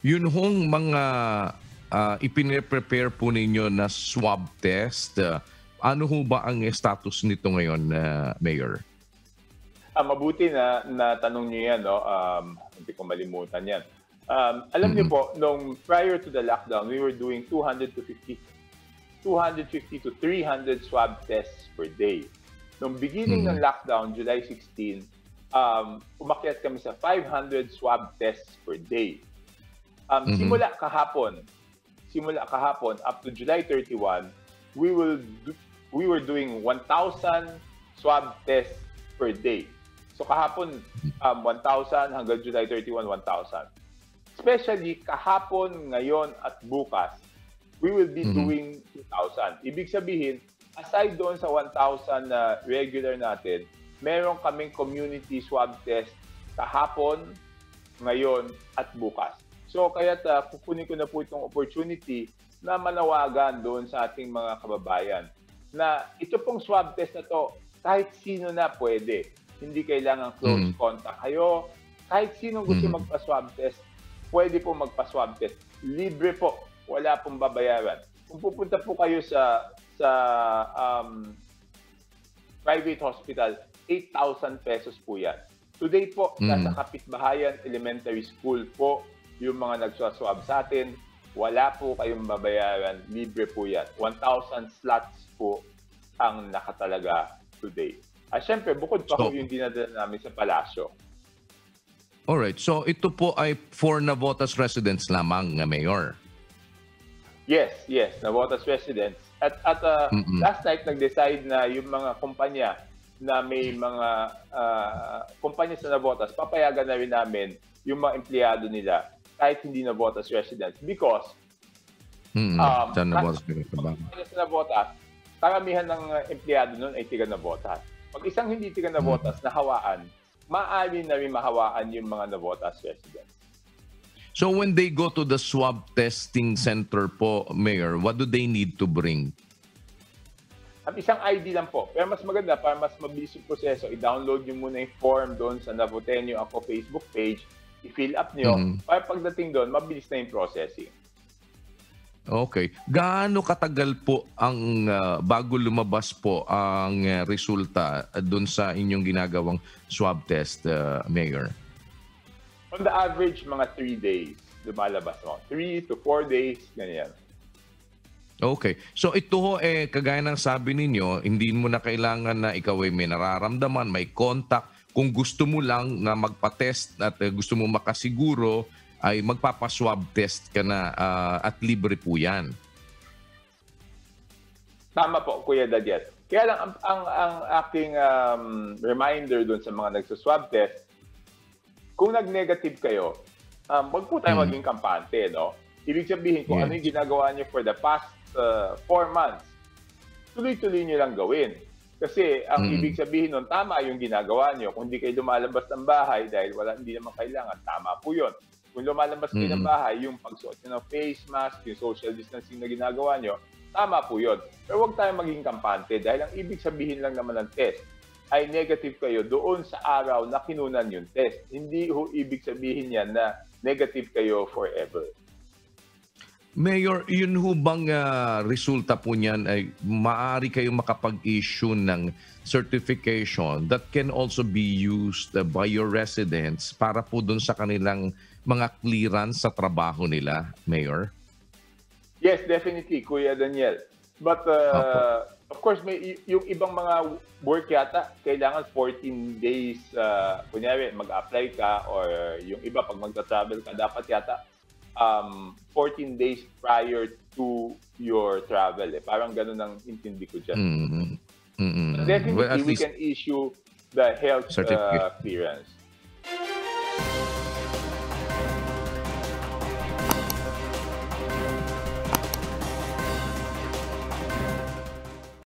Yun hong mga uh, ipine-prepare po ninyo na swab test, uh, ano ho ba ang status nito ngayon, uh, Mayor? Ah, mabuti na natanong niyo yan, no? Um, hindi ko malimutan yan. Um, alam mm-hmm. niyo po, nung prior to the lockdown, we were doing 200 to 50, 250 to 300 swab tests per day. Nung beginning mm-hmm. ng lockdown, July 16, um, umakyat kami sa 500 swab tests per day. Um, mm-hmm. Simula kahapon, simula kahapon up to July 31, we will do, we were doing 1,000 swab tests per day. So kahapon um, 1,000 hanggang July 31 1,000. Especially kahapon, ngayon at bukas, we will be mm-hmm. doing 2,000. Ibig sabihin, aside doon sa 1,000 na regular natin, meron kaming community swab test kahapon, ngayon at bukas. So kaya uh, kukunin ko na po itong opportunity na manawagan doon sa ating mga kababayan na ito pong swab test na to, kahit sino na pwede. Hindi kailangan close mm. contact kayo. Kahit sino gusto mm. magpa-swab test, pwede po magpa-swab test. Libre po. Wala pong babayaran. Kung pupunta po kayo sa sa um, private hospital, 8,000 pesos po yan. Today po, mm. nasa Kapitbahayan Elementary School po yung mga nagswaswab sa atin, wala po kayong babayaran, libre po yan. 1,000 slots po ang nakatalaga today. At syempre, bukod pa so, po yung dinadala namin sa palasyo. Alright, so ito po ay for Navotas residents lamang, na Mayor? Yes, yes, Navotas residents. At, at uh, last night, nag-decide na yung mga kumpanya na may mga uh, kumpanya sa Navotas, papayagan na rin namin yung mga empleyado nila kahit hindi na botas residents because mm-hmm. um, Saan na botas sa botas, karamihan ng empleyado nun ay tiga na botas. Pag isang hindi tiga na botas mm-hmm. na hawaan, maaari na rin mahawaan yung mga nabotas residents. So when they go to the swab testing center po, Mayor, what do they need to bring? Ang isang ID lang po. Pero mas maganda, para mas mabilis yung proseso, i-download nyo muna yung form doon sa Navotenyo Ako Facebook page i-fill up nyo, mm-hmm. para pagdating doon, mabilis na yung processing. Okay. Gaano katagal po ang uh, bago lumabas po ang uh, resulta doon sa inyong ginagawang swab test, uh, Mayor? On the average, mga 3 days lumalabas mo. 3 to 4 days, ganyan. Okay. So ito ho, eh, kagaya ng sabi ninyo, hindi mo na kailangan na ikaw ay may nararamdaman, may contact, kung gusto mo lang na magpa-test at uh, gusto mo makasiguro, ay magpapa-swab test ka na uh, at libre po yan. Tama po, Kuya Dadyet. Kaya lang, ang, ang, ang aking um, reminder doon sa mga nagsuswab test, kung nag-negative kayo, um, wag po tayo hmm. maging kampante, no? Ibig sabihin, kung yes. ano yung ginagawa niyo for the past uh, four months, tuloy-tuloy niyo lang gawin. Kasi ang mm. ibig sabihin nun, tama yung ginagawa nyo. Kung hindi kayo lumalabas ng bahay dahil wala, hindi naman kailangan, tama po yun. Kung lumalabas mm. kayo ng bahay, yung pagsuot nyo ng face mask, yung social distancing na ginagawa nyo, tama po yun. Pero huwag tayong maging kampante dahil ang ibig sabihin lang naman ng test ay negative kayo doon sa araw na kinunan yung test. Hindi ho ibig sabihin yan na negative kayo forever. Mayor, yun ho bang uh, resulta po niyan ay maaari kayong makapag-issue ng certification that can also be used uh, by your residents para po dun sa kanilang mga clearance sa trabaho nila, Mayor? Yes, definitely, Kuya Daniel. But uh, of course, may yung ibang mga work yata, kailangan 14 days, uh, kunyari mag-apply ka or yung iba pag magta-travel ka, dapat yata um, 14 days prior to your travel. Eh. Parang ganun ang intindi ko dyan. Mm-hmm. Mm-hmm. Definitely, well, we can issue the health uh, clearance.